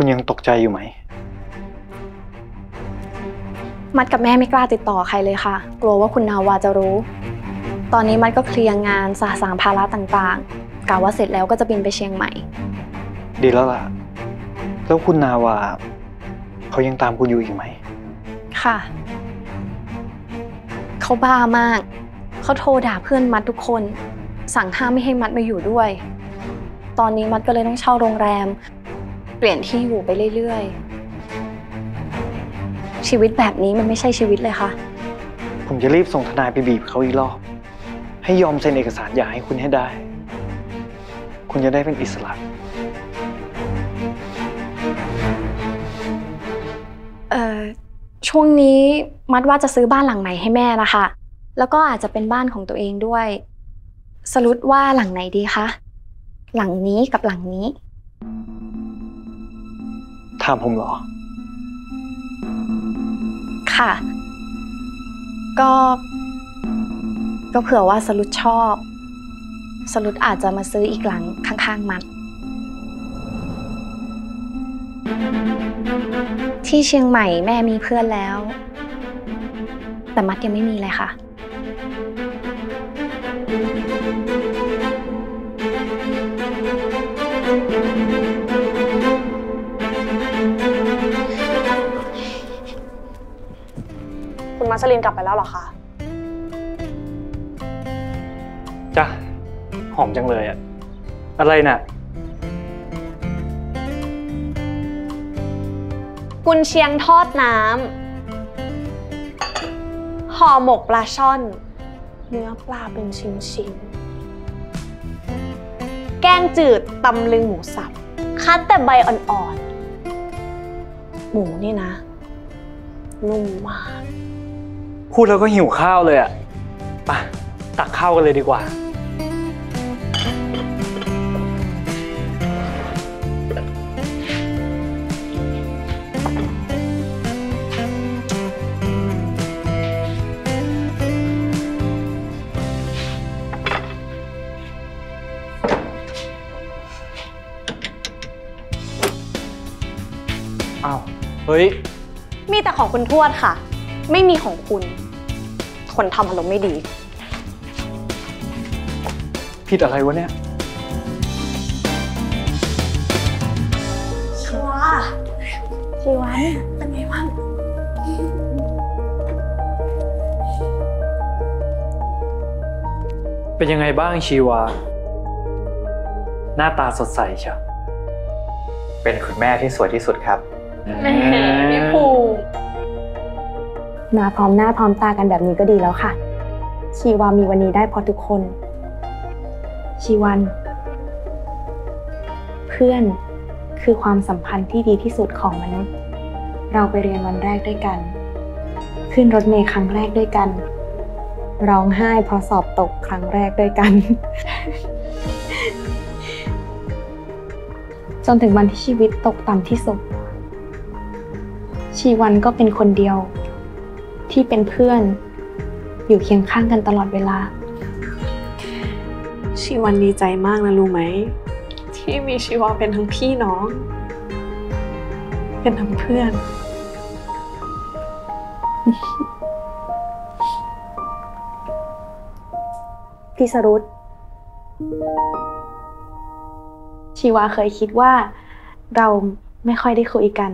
คุณยังตกใจอยู่ไหม มัดกับแม่ไม่กล้าติดต่อใครเลยค่ะ กลัวว่าคุณนาวาจะรู้ ตอนนี้มัดก็เคลียร์งานสาสางภาระต่างๆกะว่าเสร็จแล้วก็จะบินไปเชียงใหม่ ดีแล้วล่ะ แล้วคุณนาวาเขายังตามคุณอยู่อีกไหม ค่ะ เขาบ้ามาก เขาโทรด่าเพื่อนมัดทุกคน สั่งห้ามไม่ให้มัดมาอยู่ด้วย ตอนนี้มัดก็เลยต้องเช่าโรงแรม เปลี่ยนที่อยู่ไปเรื่อยๆ ชีวิตแบบนี้มันไม่ใช่ชีวิตเลยค่ะ ผมจะรีบส่งทนายไปบีบเขาอีกรอบ ให้ยอมเซ็นเอกสารหย่าให้คุณให้ได้ คุณจะได้เป็นอิสระเอ่อช่วงนี้มัดว่าจะซื้อบ้านหลังใหม่ให้แม่นะคะ แล้วก็อาจจะเป็นบ้านของตัวเองด้วย สรุปว่าหลังไหนดีคะ หลังนี้กับหลังนี้ถามผมเหรอ ค่ะ ก็ ก็เผื่อว่าสรุปชอบสรุปอาจจะมาซื้ออีกหลังข้างๆ มัดที่เชียงใหม่แม่มีเพื่อนแล้ว แต่มัดยังไม่มีเลยค่ะ มัสลินกลับไปแล้วเหรอคะจ้ะหอมจังเลยอะอะไรน่ะกุนเชียงทอดน้ำห่อหมกปลาช่อน เนื้อปลาเป็นชิ้นๆ แกงจืดตำลึงหมูสับ คัดแต่ใบอ่อนๆ หมูนี่นะ นุ่มมาก พูดแล้วก็หิวข้าวเลยอะไปตักข้าวกันเลยดีกว่า อ้าว เฮ้ย มีแต่ของคุณทวดค่ะ ไม่มีของคุณ คนทำอารมณ์ไม่ดี ผิดอะไรวะเนี่ยชีวาชีวันเป็นไงบ้างเป็นยังไงบ้างชีวา หน้าตาสดใสเชียวเป็นคุณแม่ที่สวยที่สุดครับพี่ภู มาพร้อมหน้าพร้อมตากันแบบนี้ก็ดีแล้วค่ะ ชีวามีวันนี้ได้เพราะทุกคน ชีวัน เพื่อนคือความสัมพันธ์ที่ดีที่สุดของมนุษย์ เราไปเรียนวันแรกด้วยกัน ขึ้นรถเมล์ครั้งแรกด้วยกัน ร้องไห้เพราะสอบตกครั้งแรกด้วยกัน จนถึงวันที่ชีวิตตกต่ำที่สุด ชีวันก็เป็นคนเดียว ที่เป็นเพื่อน อยู่เคียงข้างกันตลอดเวลา ชีวันดีใจมากนะรู้ไหม ที่มีชีวาเป็นทั้งพี่น้อง เป็นทั้งเพื่อน พี่สรุตชีวาเคยคิดว่าเราไม่ค่อยได้คุยกัน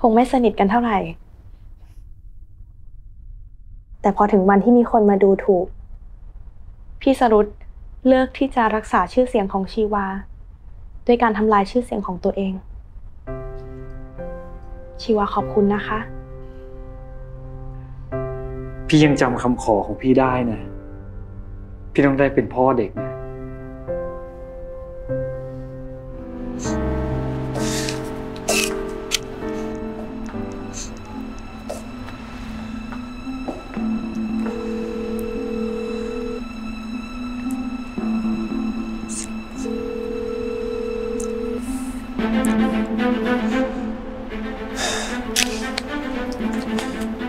คงไม่สนิทกันเท่าไหร่ แต่พอถึงวันที่มีคนมาดูถูก พี่สรุตเลือกที่จะรักษาชื่อเสียงของชีวา ด้วยการทำลายชื่อเสียงของตัวเอง ชีวาขอบคุณนะคะ พี่ยังจำคำขอของพี่ได้นะ พี่ต้องได้เป็นพ่อเด็กนะ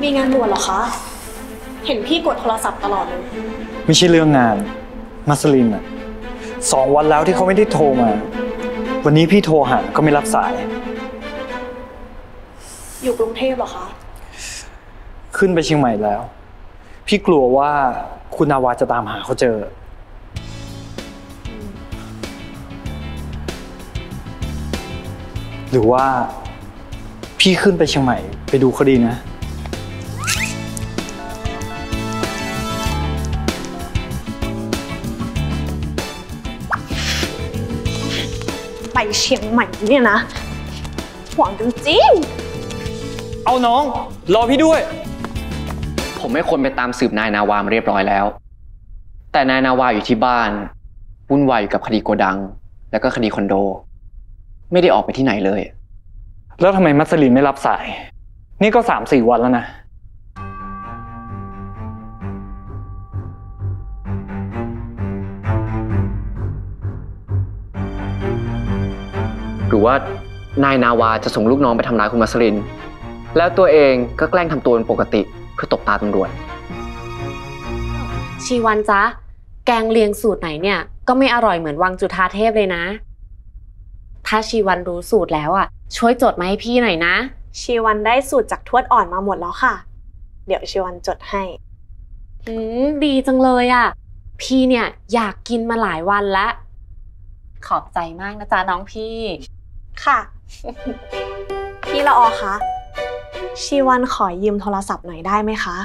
มีงานด่วนเหรอคะ เห็นพี่กดโทรศัพท์ตลอดเลย ไม่ใช่เรื่องงาน มัสลินอะสองวันแล้วที่เขาไม่ได้โทรมารวันนี้พี่โทรหาก็ไม่รับสาย อยู่กรุงเทพเหรอคะ ขึ้นไปเชียงใหม่แล้ว พี่กลัวว่าคุณนาวาจะตามหาเขาเจอ หรือว่า พี่ขึ้นไปเชียงใหม่ ไปดูเขาดีนะ ไปเชียงใหม่เนี่ยนะหวังจริงเอาน้อง รอพี่ด้วย ผมให้คนไปตามสืบนายนาวามาเรียบร้อยแล้ว แต่นายนาวาอยู่ที่บ้านวุ่นวายอยู่กับคดีโกดัง แล้วก็คดีคอนโด ไม่ได้ออกไปที่ไหนเลย แล้วทำไมมัสลินไม่รับสาย นี่ก็สามสี่วันแล้วนะ รือว่านายนาวาจะส่งลูกน้องไปทำร้ายคุณมัสลิน แล้วตัวเองก็แกล้งทำตัวเป็นปกติเพื่อตบตาตำรวจ ชีวันจ๊ะ แกงเลียงสูตรไหนเนี่ย ก็ไม่อร่อยเหมือนวังจุธาเทพเลยนะ ถ้าชีวันรู้สูตรแล้วอะ ช่วยจดมาให้พี่หน่อยนะๆชีวันได้สูตรจากทวดอ่อนมาหมดแล้วค่ะ เดี๋ยวชีวันจดให้ อืมดีจังเลยอะ พี่เนี่ยอยากกินมาหลายวันแล้วขอบใจมากนะจ๊ะน้องพี่ ค่ะ พี่ละออคะชีวันขอยืมโทรศัพท์หน่อยได้ไหมคะ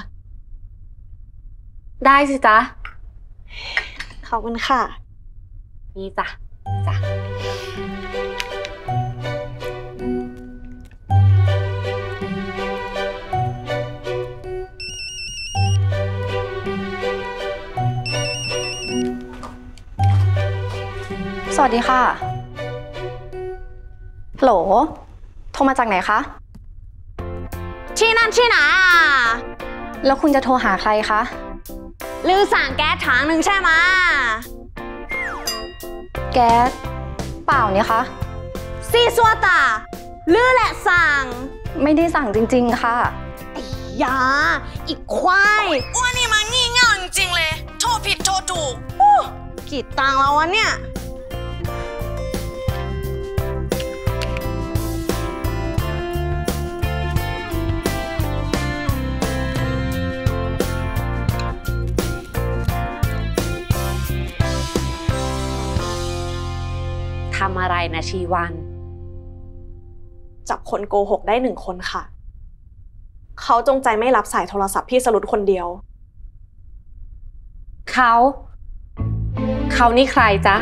ได้สิจ๊ะ ขอบคุณค่ะ นี่จ้ะจ้ะสวัสดีค่ะฮัล โหล โทรมาจากไหนคะ ที่นั่นที่ไหนอะ แล้วคุณจะโทรหาใครคะ ลือสั่งแก๊สถังหนึ่งใช่ไหมแก๊ส เปล่าเนี่ยคะ ซีซัวตาลือแหละสั่ง ไม่ได้สั่งจริง ๆ ค่ะยา อีกควายอ้วนนี่มันงี่เง่าจริงๆเลย โทษผิดโทษถูกอู้กี่ตังค์แล้ววะเนี่ย อะไรนะชีวัน จับคนโกหกได้หนึ่งคนค่ะ เขาจงใจไม่รับสายโทรศัพท์พี่สรุดคนเดียว เขา เขานี่ใครจ๊ะ